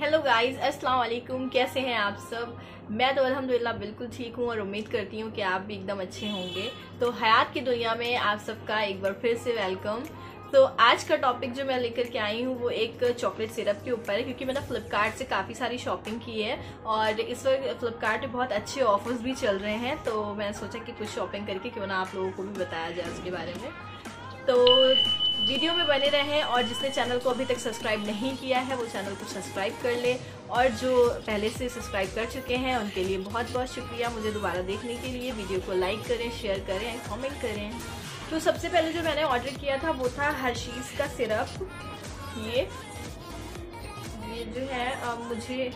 Hello guys अस्सलाम वालेकुम कैसे हैं आप सब? मैं तो अल्हम्दुलिल्लाह बिल्कुल ठीक हूँ और उम्मीद करती हूँ कि आप भी एकदम अच्छे होंगे। तो हयात की दुनिया में आप सबका एक बार फिर से वेलकम तो आज का टॉपिक जो मैं लेकर के आई हूँ, वो एक चॉकलेट सिरप के ऊपर है, क्योंकि मैंने फ्लिपकार्ट से काफ़ी सारी शॉपिंग की है और इस वक्त फ्लिपकार्ट बहुत अच्छे ऑफर्स भी चल रहे हैं। तो मैंने सोचा कि कुछ शॉपिंग करके क्यों ना आप लोगों को भी बताया जाए उसके बारे में। तो वीडियो में बने रहें और जिसने चैनल को अभी तक सब्सक्राइब नहीं किया है, वो चैनल को सब्सक्राइब कर ले। और जो पहले से सब्सक्राइब कर चुके हैं, उनके लिए बहुत बहुत शुक्रिया मुझे दोबारा देखने के लिए। वीडियो को लाइक करें, शेयर करें कमेंट करें। तो सबसे पहले जो मैंने ऑर्डर किया था, वो था हर्शीज़ का सिरप ये ये जो है मुझे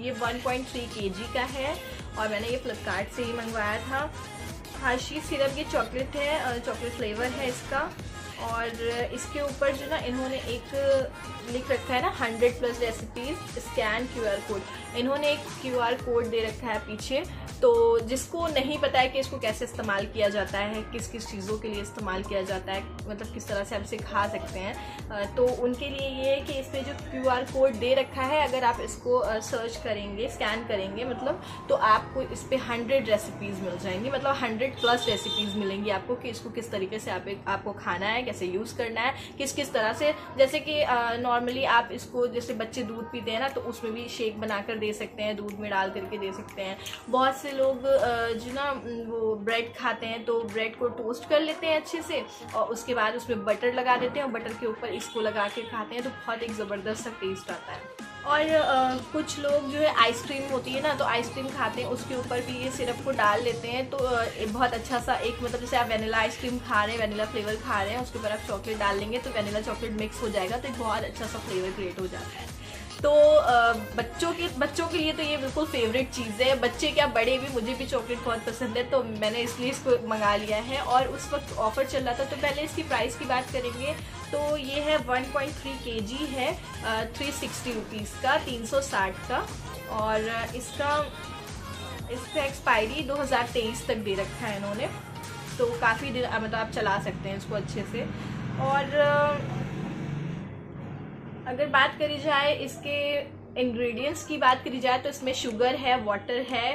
ये 1.3 केजी का है। और मैंने ये फ्लिपकार्ट से ही मंगवाया था। हर्शी सिरप ये चॉकलेट है चॉकलेट फ्लेवर है इसका। और इसके ऊपर जो ना इन्होंने एक लिख रखा है ना hundred plus recipes scan QR code इन्होंने एक क्यूआर कोड दे रखा है पीछे। तो जिसको नहीं पता है कि इसको कैसे इस्तेमाल किया जाता है, किस किस चीज़ों के लिए इस्तेमाल किया जाता है मतलब किस तरह से आप इसे खा सकते हैं तो उनके लिए ये है कि इस पर जो क्यू आर कोड दे रखा है, अगर आप इसको सर्च करेंगे स्कैन करेंगे मतलब तो आपको इस पर हंड्रेड रेसिपीज़ मिल जाएँगी। मतलब हंड्रेड प्लस रेसिपीज़ मिलेंगी आपको कि इसको किस तरीके से आप आपको खाना है कैसे यूज़ करना है, किस किस तरह से, जैसे कि नॉर्मली आप इसको जैसे बच्चे दूध पीते हैं ना तो उसमें भी शेक बनाकर दे सकते हैं, दूध में डाल करके दे सकते हैं। बहुत से लोग जो ना, वो ब्रेड खाते हैं तो ब्रेड को टोस्ट कर लेते हैं अच्छे से, और उसके बाद उसमें बटर लगा देते हैं, और बटर के ऊपर इसको लगा के खाते हैं तो बहुत एक ज़बरदस्त सा टेस्ट आता है। और आ, कुछ लोग जो है आइसक्रीम होती है ना तो आइसक्रीम खाते हैं उसके ऊपर भी ये सिरप को डाल लेते हैं तो बहुत अच्छा सा एक मतलब जैसे आप वेनिला आइसक्रीम खा रहे हैं वेनिला फ्लेवर खा रहे हैं उसके ऊपर आप चॉकलेट डाल लेंगे तो वेनिला चॉकलेट मिक्स हो जाएगा तो एक बहुत अच्छा सा फ्लेवर क्रिएट हो जाता है। तो बच्चों के बच्चों के लिए तो ये बिल्कुल फेवरेट चीज़ है। बच्चे क्या बड़े भी मुझे भी चॉकलेट बहुत पसंद है तो मैंने इसलिए इसको मंगा लिया है और उस वक्त ऑफ़र चल रहा था तो पहले इसकी प्राइस की बात करेंगे तो ये है 1.3 केजी है थ्री सिक्सटी रुपीज़ का 360 का। और इसका इसका एक्सपायरी 2023 तक दे रखा है इन्होंने। तो काफ़ी दिन मतलब आप चला सकते हैं इसको अच्छे से। और अगर बात करी जाए इसके इंग्रेडिएंट्स की बात करी जाए तो इसमें शुगर है वाटर है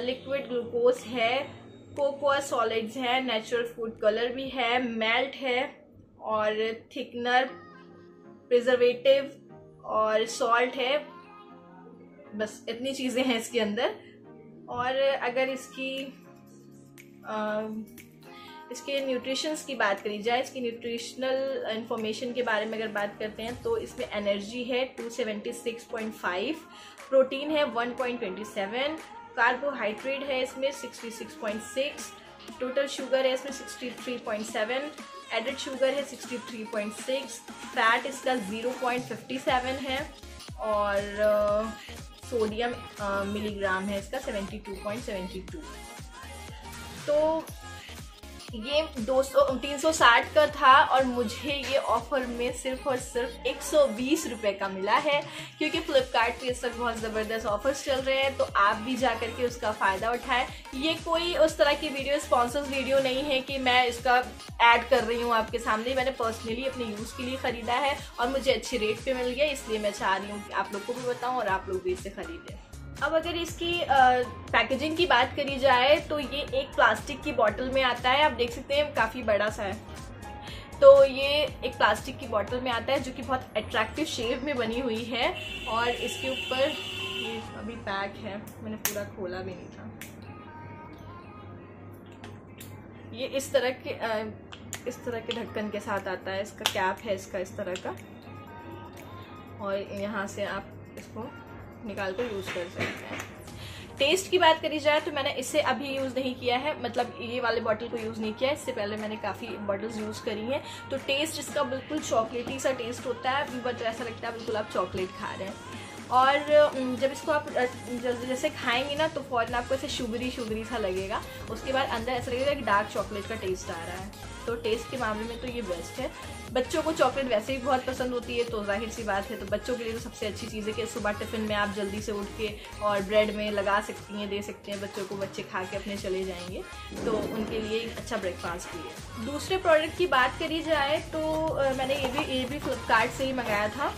लिक्विड ग्लूकोज है कोकोआ सॉलिड्स है नेचुरल फ़ूड कलर भी है मेल्ट है। और थिकनर प्रिजर्वेटिव और सॉल्ट है। बस इतनी चीज़ें हैं इसके अंदर। और अगर इसकी आ, इसके न्यूट्रिशंस की बात करी जाए इसकी न्यूट्रिशनल इंफॉर्मेशन के बारे में अगर बात करते हैं तो इसमें एनर्जी है 276.5 प्रोटीन है 1.27 कार्बोहाइड्रेट है इसमें 66.6 टोटल शुगर है इसमें 63.7 एडेड शुगर है 63.6 फैट इसका 0.57 है और सोडियम मिलीग्राम है इसका 72.72 तो ये दो सौ, तीन सौ साठ का था और मुझे ये ऑफ़र में सिर्फ़ और सिर्फ़ एक सौ बीस रुपये का मिला है, क्योंकि फ्लिपकार्ट पे इस वक्त बहुत ज़बरदस्त ऑफर्स चल रहे हैं तो आप भी जा करके उसका फ़ायदा उठाएँ। ये कोई उस तरह की वीडियो स्पॉन्सर्स वीडियो नहीं है कि मैं इसका ऐड कर रही हूँ आपके सामने। मैंने पर्सनली अपने यूज़ के लिए ख़रीदा है और मुझे अच्छे रेट पर मिल गया, इसलिए मैं चाह रही हूँ कि आप लोग को भी बताऊँ और आप लोग भी इसे ख़रीदें। अब अगर इसकी पैकेजिंग की बात करी जाए तो ये एक प्लास्टिक की बॉटल में आता है। आप देख सकते हैं काफ़ी बड़ा सा है। तो ये एक प्लास्टिक की बॉटल में आता है जो कि बहुत अट्रैक्टिव शेप में बनी हुई है। और इसके ऊपर ये अभी पैक है। मैंने पूरा खोला भी नहीं था। ये इस तरह के आ, इस तरह के ढक्कन के साथ आता है। इसका कैप है इसका इस तरह का। और यहाँ से आप इसको निकाल कर यूज़ कर सकते हैं। टेस्ट की बात करी जाए तो मैंने इसे अभी यूज़ नहीं किया है। मतलब ये वाले बॉटल को यूज़ नहीं किया है। इससे पहले मैंने काफ़ी बॉटल्स यूज़ करी हैं। तो टेस्ट इसका बिल्कुल चॉकलेटी सा टेस्ट होता है। बट ऐसा लगता है बिल्कुल आप चॉकलेट खा रहे हैं। और जब इसको आप जैसे खाएँगे ना तो फ़ौरन आपको ऐसे शुगरी शुगरी सा लगेगा। उसके बाद अंदर ऐसा लगेगा कि डार्क चॉकलेट का टेस्ट आ रहा है। तो टेस्ट के मामले में तो ये बेस्ट है। बच्चों को चॉकलेट वैसे ही बहुत पसंद होती है तो ज़ाहिर सी बात है तो बच्चों के लिए तो सबसे अच्छी चीज़ है कि सुबह टिफ़िन में आप जल्दी से उठ के और ब्रेड में लगा सकती हैं, दे सकते हैं, बच्चों को बच्चे खा के अपने चले जाएँगे। तो उनके लिए एक अच्छा ब्रेकफास्ट भी है। दूसरे प्रोडक्ट की बात करी जाए तो मैंने ये भी ये भी फ्लिपकार्ट से ही मंगाया था।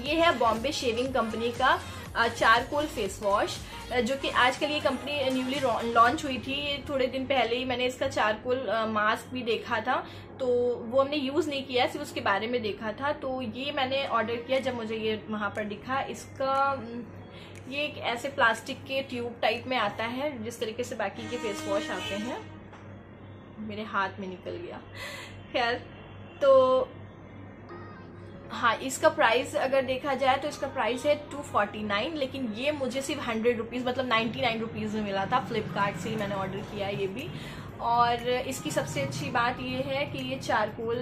ये है बॉम्बे शेविंग कंपनी का चारकोल फेस वॉश जो कि आज आजकल ये कंपनी न्यूली लॉन्च हुई थी, थोड़े दिन पहले ही मैंने इसका चारकोल मास्क भी देखा था। तो वो हमने यूज़ नहीं किया, सिर्फ़ उसके बारे में देखा था। तो ये मैंने ऑर्डर किया, जब मुझे ये वहाँ पर दिखा। इसका, ये एक ऐसे प्लास्टिक के ट्यूब टाइप में आता है, जिस तरीके से बाकी के फेस वॉश आते हैं। मेरे हाथ में निकल गया। खैर तो हाँ इसका प्राइस अगर देखा जाए तो इसका प्राइस है टू फोर्टी नाइन लेकिन ये मुझे सिर्फ़ हंड्रेड रुपीज़ मतलब नाइन्टी नाइन रुपीज़ में मिला था। फ्लिपकार्ट से ही मैंने ऑर्डर किया ये भी। और इसकी सबसे अच्छी बात ये है कि ये चारकोल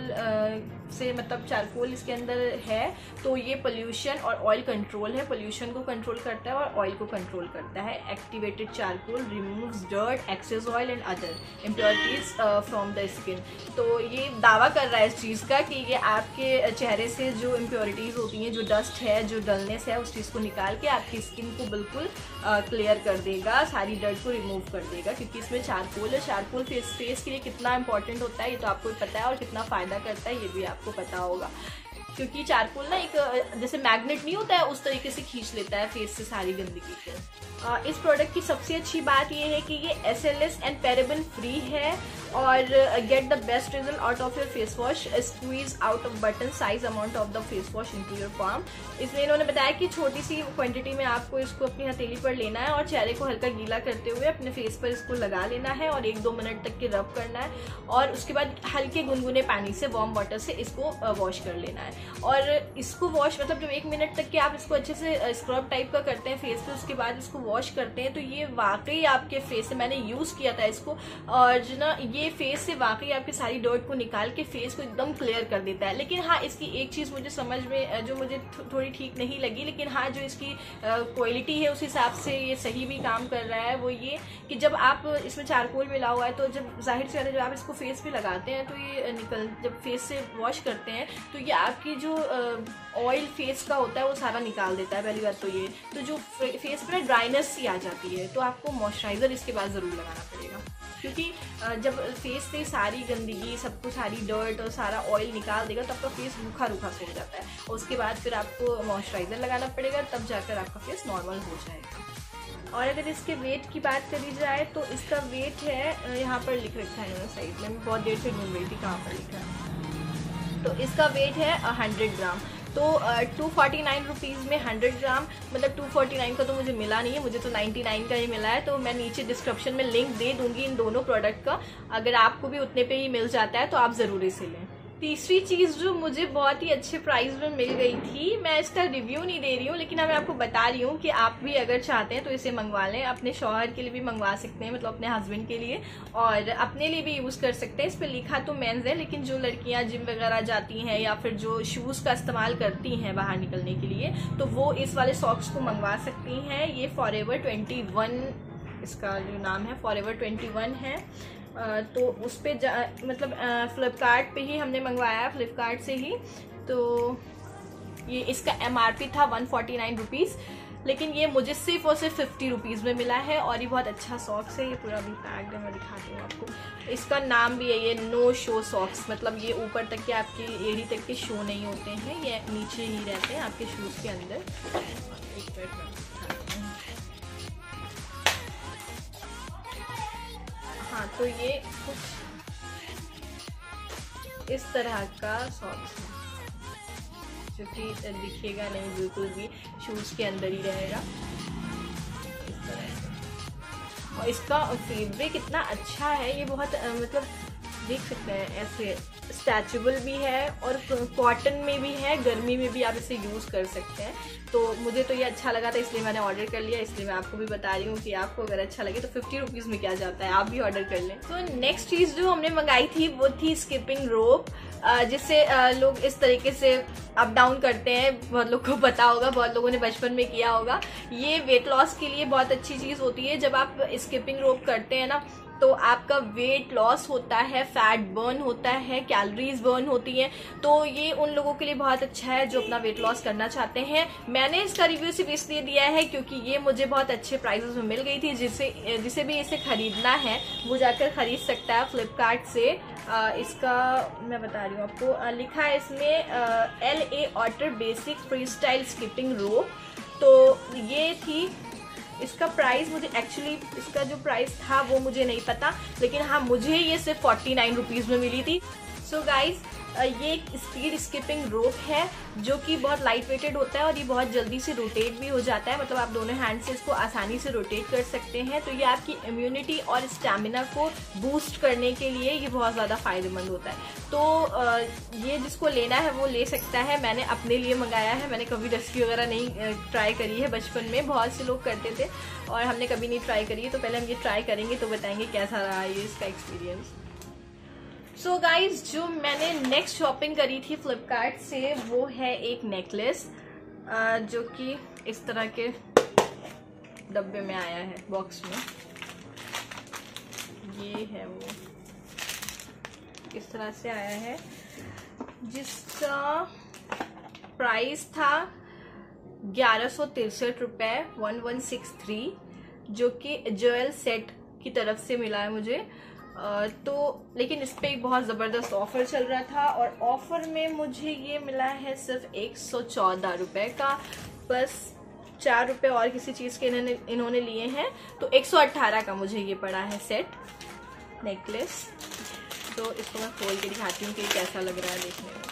से मतलब चारकोल इसके अंदर है तो ये पोल्यूशन और ऑयल कंट्रोल है। पोल्यूशन को कंट्रोल करता है और ऑयल को कंट्रोल करता है। Activated charcoal removes dirt excess oil and other impurities from the skin तो ये दावा कर रहा है इस चीज़ का कि ये आपके चेहरे से जो इम्प्योरिटीज़ होती हैं जो डस्ट है जो डलनेस है उस चीज़ को निकाल के आपकी स्किन को बिल्कुल क्लियर uh, कर देगा सारी डर्ट को रिमूव कर देगा। क्योंकि इसमें चारकोल है चारकोल फेस फेस के लिए कितना इंपॉर्टेंट होता है, ये तो आपको पता है और कितना फ़ायदा करता है, ये भी आपको पता होगा। क्योंकि चारकोल ना एक जैसे मैग्नेट नहीं होता है, उस तरीके से खींच लेता है फेस से सारी गंदगी को। इस प्रोडक्ट की सबसे अच्छी बात ये है कि ये S L S and paraben free है और get the best result out of your face wash squeeze out of button size amount of the face wash into your form इसमें इन्होंने बताया कि छोटी सी क्वांटिटी में आपको इसको अपनी हथेली पर लेना है और चेहरे को हल्का गीला करते हुए अपने फेस पर इसको लगा लेना है और एक दो मिनट तक के रब करना है और उसके बाद हल्के गुनगुने पानी से वार्म वाटर से इसको वॉश कर लेना है। और इसको वॉश मतलब जब एक मिनट तक के आप इसको अच्छे से स्क्रब टाइप का करते हैं फेस पे, उसके बाद इसको वॉश करते हैं तो ये वाकई आपके फेस से, मैंने यूज़ किया था इसको, और जो ना, ये फेस से वाकई आपकी सारी डर्ट को निकाल के फेस को एकदम क्लियर कर देता है। लेकिन हाँ इसकी एक चीज़ मुझे समझ में जो मुझे थोड़ी ठीक नहीं लगी, लेकिन हाँ जो इसकी क्वालिटी है, उस हिसाब से ये सही भी काम कर रहा है, वो ये कि जब आप इसमें चारकोल मिला हुआ है तो जब ज़ाहिर से जब आप इसको फेस पे लगाते हैं तो ये निकल, जब फेस से वॉश करते हैं तो ये आपकी जो ऑयल फेस का होता है, वो सारा निकाल देता है पहली बात तो ये। तो जो फेस पर ड्राइनेस सी आ जाती है तो आपको मॉइस्चराइज़र इसके बाद ज़रूर लगाना पड़ेगा। क्योंकि जब फेस से सारी गंदगी, सब कुछ, सारी डर्ट और सारा ऑयल निकाल देगा, तब तो फेस रूखा रूखा से जाता है। उसके बाद फिर आपको मॉइस्चराइज़र लगाना पड़ेगा, तब जाकर आपका फेस नॉर्मल हो जाएगा। और अगर इसके वेट की बात करी जाए तो इसका वेट है यहाँ पर लिख रखा है साइड मैं, बहुत देर से ढूंढ रही थी कहाँ पर लिखा है। तो इसका वेट है हंड्रेड ग्राम तो टू फोर्टी नाइन रुपीज़ में हंड्रेड ग्राम मतलब टू फोर्टी नाइन का तो मुझे मिला नहीं है, मुझे तो नाइन्टी नाइन का ही मिला है तो मैं नीचे डिस्क्रिप्शन में लिंक दे दूँगी इन दोनों प्रोडक्ट का। अगर आपको भी उतने पे ही मिल जाता है तो आप ज़रूर इसे लें। तीसरी चीज़ जो मुझे बहुत ही अच्छे प्राइस में मिल गई थी, मैं इसका रिव्यू नहीं दे रही हूँ, लेकिन मैं आपको बता रही हूँ कि आप भी अगर चाहते हैं तो इसे मंगवा लें। अपने शौहर के लिए भी मंगवा सकते हैं मतलब अपने हस्बैंड के लिए, और अपने लिए भी यूज़ कर सकते हैं। इस पर लिखा तो मेन्स है, लेकिन जो लड़कियाँ जिम वगैरह जाती हैं या फिर जो शूज़ का इस्तेमाल करती हैं बाहर निकलने के लिए तो वो इस वाले सॉक्स को मंगवा सकती हैं। ये फॉर एवर इसका जो नाम है फॉर एवर ट्वेंटी वन है। तो उस पर मतलब फ़्लिपकार्ट पे ही हमने मंगवाया फ्लिपकार्ट से ही। तो ये इसका एमआरपी था वन फोर्टी नाइन रुपीज़ लेकिन ये मुझे सिर्फ़ और सिर्फ़ फिफ्टी रुपीज़ में मिला है और ये बहुत अच्छा सॉक्स है। ये पूरा भी पैक्ड है, मैं दिखाती हूँ आपको। इसका नाम भी है, ये नो शो सॉक्स मतलब ये ऊपर तक के आपके एड़ी तक के शो नहीं होते हैं, ये नीचे ही रहते हैं आपके शूज़ के अंदर। तो ये कुछ इस तरह का सॉक्स है जो कि दिखेगा नहीं बिल्कुल भी शूज़ के अंदर ही रहेगा। इस तरह और इसका फेब्रिक इतना अच्छा है, ये बहुत मतलब देख सकते हैं, ऐसे स्टैचुबल भी है और कॉटन में भी है, गर्मी में भी आप इसे यूज़ कर सकते हैं। तो मुझे तो ये अच्छा लगा था, इसलिए मैंने ऑर्डर कर लिया, इसलिए मैं आपको भी बता रही हूँ कि आपको अगर अच्छा लगे तो फिफ्टी रुपीज़ में क्या जाता है, आप भी ऑर्डर कर लें। तो नेक्स्ट चीज़ जो हमने मंगाई थी, वो थी स्किपिंग रोप जिससे लोग इस तरीके से अप डाउन करते हैं। बहुत लोग को पता होगा, बहुत लोगों ने बचपन में किया होगा। ये वेट लॉस के लिए बहुत अच्छी चीज़ होती है, जब आप स्किपिंग रोप करते हैं ना तो आपका वेट लॉस होता है फैट बर्न होता है कैलोरीज बर्न होती हैं। तो ये उन लोगों के लिए बहुत अच्छा है जो अपना वेट लॉस करना चाहते हैं। मैंने इसका रिव्यू सिर्फ़ इसलिए दिया है क्योंकि ये मुझे बहुत अच्छे प्राइसेस में मिल गई थी जिसे जिसे भी इसे खरीदना है वो जाकर खरीद सकता है फ्लिपकार्ट से। आ, इसका मैं बता रही हूँ आपको। आ, लिखा है इसमें L A otter basic free style skipping rope तो ये थी इसका प्राइस मुझे एक्चुअली इसका जो प्राइस था वो मुझे नहीं पता, लेकिन हाँ मुझे ये सिर्फ़ फोर्टी नाइन रुपीज़ में मिली थी। सो so गाइज़ ये एक स्पीड स्किपिंग रोप है, जो कि बहुत लाइट वेटेड होता है और ये बहुत जल्दी से रोटेट भी हो जाता है। मतलब आप दोनों हैंड से इसको आसानी से रोटेट कर सकते हैं। तो ये आपकी इम्यूनिटी और स्टेमिना को बूस्ट करने के लिए ये बहुत ज़्यादा फ़ायदेमंद होता है। तो ये जिसको लेना है, वो ले सकता है। मैंने अपने लिए मंगाया है। मैंने कभी रेस्क्यू वगैरह नहीं ट्राई करी है बचपन में। बहुत से लोग करते थे और हमने कभी नहीं ट्राई करी है। तो पहले हम ये ट्राई करेंगे तो बताएँगे कैसा रहा ये इसका एक्सपीरियंस सो so गाइज़ जो मैंने नेक्स्ट शॉपिंग करी थी फ्लिपकार्ट से, वो है एक नेकलेस जो कि इस तरह के डब्बे में आया है बॉक्स में। ये है वो। इस तरह से आया है। जिसका प्राइस था ग्यारह सौ तिरसठ रुपये वन वन सिक्स थ्री जो कि ज्वेल सेट की तरफ़ से मिला है मुझे। तो लेकिन इस पर बहुत ज़बरदस्त ऑफ़र चल रहा था और ऑफ़र में मुझे ये मिला है सिर्फ़ एक सौ चौदह रुपये का, बस चार रुपये और किसी चीज़ के इन्होंने इन्होंने लिए हैं तो एक सौ अट्ठारह का मुझे ये पड़ा है सेट नेकलेस तो इसको मैं खोल के दिखाती हूँ कि कैसा लग रहा है देखने में।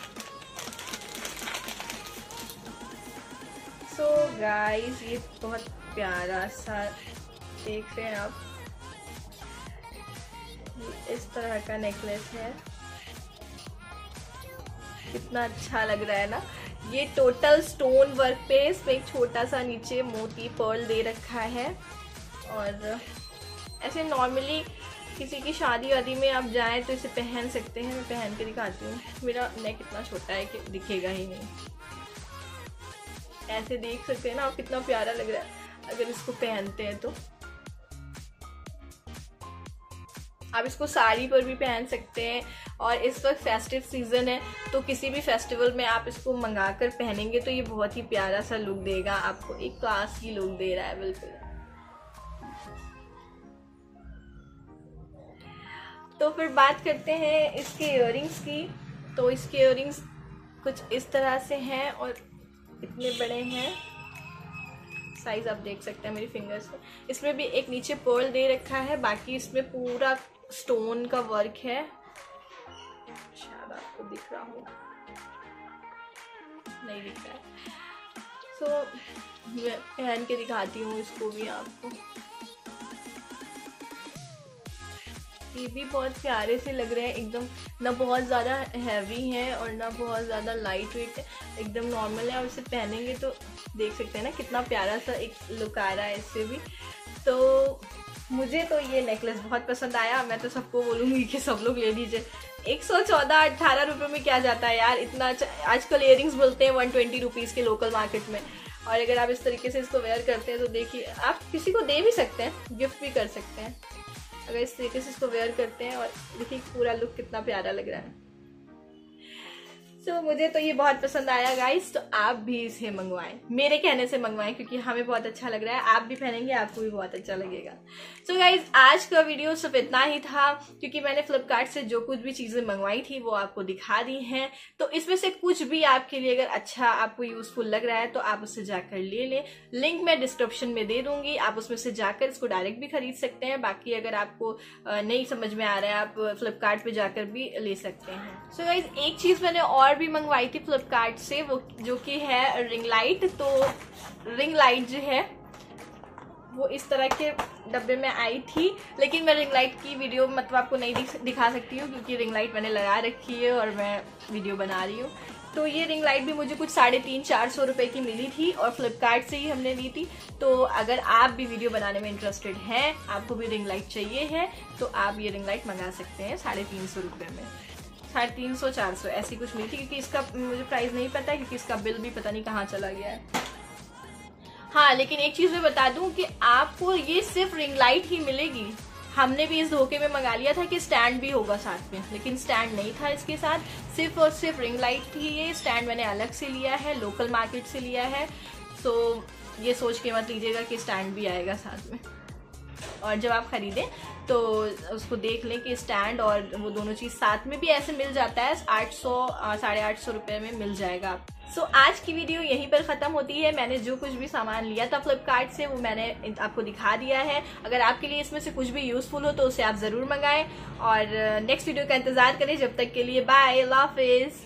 सो गाइस ये बहुत प्यारा सा देख रहे हैं आप। इस तरह का नेकलेस है। कितना अच्छा लग रहा है ना। ये टोटल स्टोन वर्क पे इसमें एक छोटा सा नीचे मोती पर्ल दे रखा है। और ऐसे नॉर्मली किसी की शादी वादी में आप जाएँ तो इसे पहन सकते हैं। मैं पहन के दिखाती हूँ। मेरा नेक इतना छोटा है कि दिखेगा ही नहीं। ऐसे देख सकते हैं ना, आप कितना प्यारा लग रहा है। अगर इसको पहनते हैं तो। आप इसको साड़ी पर भी पहन सकते हैं और इस वक्त फेस्टिव सीज़न है तो किसी भी फेस्टिवल में आप इसको मंगा कर पहनेंगे तो ये बहुत ही प्यारा सा लुक देगा आपको। एक क्लास की लुक दे रहा है, बिल्कुल। तो फिर बात करते हैं इसके इयर की। तो इसके इयर कुछ इस तरह से हैं और इतने बड़े हैं। साइज़ आप देख सकते हैं, मेरी फिंगर्स इसमें भी एक नीचे पर्ल दे रखा है, बाकी इसमें पूरा स्टोन का वर्क है। शायद आपको दिख रहा हो। नहीं दिख रहा है। सो so, मैं पहन के दिखाती हूँ इसको भी आपको। ये भी बहुत प्यारे से लग रहे हैं। एकदम ना बहुत ज़्यादा हैवी है और ना बहुत ज़्यादा लाइट वेट है। एकदम नॉर्मल है। और इसे पहनेंगे तो देख सकते हैं ना कितना प्यारा सा एक लुक आ रहा है इससे भी। तो मुझे तो ये नेकलेस बहुत पसंद आया। मैं तो सबको बोलूँगी कि सब लोग ले लीजिए। एक सौ चौदह अट्ठारह रुपये में क्या जाता है यार? इतना आजकल इयरिंग्स मिलते हैं वन ट्वेंटी रुपीज़ के लोकल मार्केट में। और अगर आप इस तरीके से इसको वेयर करते हैं तो देखिए, आप किसी को दे भी सकते हैं गिफ्ट भी कर सकते हैं। अगर इस तरीके से इसको वेयर करते हैं, और देखिए पूरा लुक कितना प्यारा लग रहा है। तो so, मुझे तो ये बहुत पसंद आया गाइस तो आप भी इसे मंगवाएँ। मेरे कहने से मंगवाएँ क्योंकि हमें बहुत अच्छा लग रहा है। आप भी पहनेंगे आपको भी बहुत अच्छा लगेगा। सो so गाइज़ आज का वीडियो सिर्फ़ इतना ही था क्योंकि मैंने फ्लिपकार्ट से जो कुछ भी चीज़ें मंगवाई थी वो आपको दिखा दी हैं। तो इसमें से कुछ भी आपके लिए अगर अच्छा आपको यूजफुल लग रहा है तो आप उससे जाकर ले लें। लिंक मैं डिस्क्रिप्शन में दे दूँगी। आप उसमें से जाकर इसको डायरेक्ट भी खरीद सकते हैं। बाकी अगर आपको नहीं समझ में आ रहा है आप फ्लिपकार्ट जाकर भी ले सकते हैं। सो so गाइज़ एक चीज़ मैंने और भी मंगवाई थी फ्लिपकार्ट से, वो जो कि है रिंग लाइट तो रिंग लाइट जो है, वो इस तरह के डब्बे में आई थी। लेकिन मैं रिंग लाइट की वीडियो मतलब आपको नहीं दिखा सकती हूँ, क्योंकि रिंग लाइट मैंने लगा रखी है और मैं वीडियो बना रही हूँ। तो ये रिंग लाइट भी मुझे कुछ साढ़े तीन, चार सौ रुपए की मिली थी और फ्लिपकार्ट से ही हमने ली थी। तो अगर आप भी वीडियो बनाने में इंटरेस्टेड हैं, आपको भी रिंग लाइट चाहिए है तो आप ये रिंग लाइट मंगा सकते हैं साढ़े तीन सौ रुपये में। साढ़े तीन सौ, चार सौ, ऐसी कुछ मिली थी, क्योंकि इसका, मुझे प्राइस नहीं पता है क्योंकि इसका बिल भी पता नहीं कहाँ चला गया है। हाँ लेकिन एक चीज़ मैं बता दूँ कि आपको ये सिर्फ़ रिंग लाइट ही मिलेगी। हमने भी इस धोखे में मंगा लिया था कि स्टैंड भी होगा साथ में, लेकिन स्टैंड नहीं था इसके साथ। सिर्फ़ और सिर्फ़ रिंग लाइट थी ये स्टैंड मैंने अलग से लिया है लोकल मार्केट से लिया है। सो ये सोच के मत लीजिएगा कि स्टैंड भी आएगा साथ में। और जब आप खरीदें तो उसको देख लें कि स्टैंड और वो दोनों चीज़ साथ में भी ऐसे मिल जाता है आठ सौ साढ़े आठ सौ रुपये में मिल जाएगा। आप सो so, आज की वीडियो यहीं पर ख़त्म होती है। मैंने जो कुछ भी सामान लिया था फ्लिपकार्ट से वो मैंने आपको दिखा दिया है। अगर आपके लिए इसमें से कुछ भी यूज़फुल हो तो उसे आप ज़रूर मंगाएँ। और नेक्स्ट वीडियो का इंतज़ार करें। जब तक के लिए बाय हाफिज़